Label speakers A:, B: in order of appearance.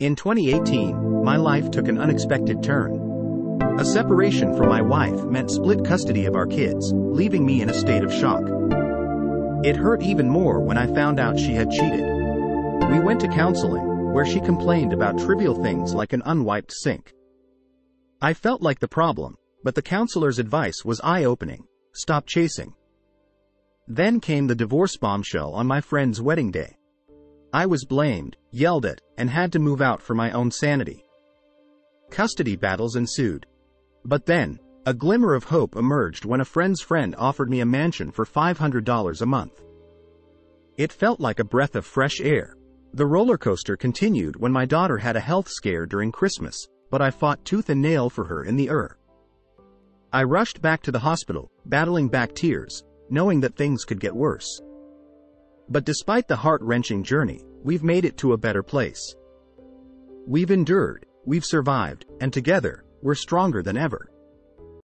A: In 2018, my life took an unexpected turn. A separation from my wife meant split custody of our kids, leaving me in a state of shock. It hurt even more when I found out she had cheated. We went to counseling, where she complained about trivial things like an unwiped sink. I felt like the problem, but the counselor's advice was eye-opening. Stop chasing. Then came the divorce bombshell on my friend's wedding day. I was blamed, yelled at, and had to move out for my own sanity. Custody battles ensued. But then, a glimmer of hope emerged when a friend's friend offered me a mansion for $500 a month. It felt like a breath of fresh air. The roller coaster continued when my daughter had a health scare during Christmas, but I fought tooth and nail for her in the ER. I rushed back to the hospital, battling back tears, knowing that things could get worse. But despite the heart-wrenching journey, we've made it to a better place. We've endured, we've survived, and together, we're stronger than ever.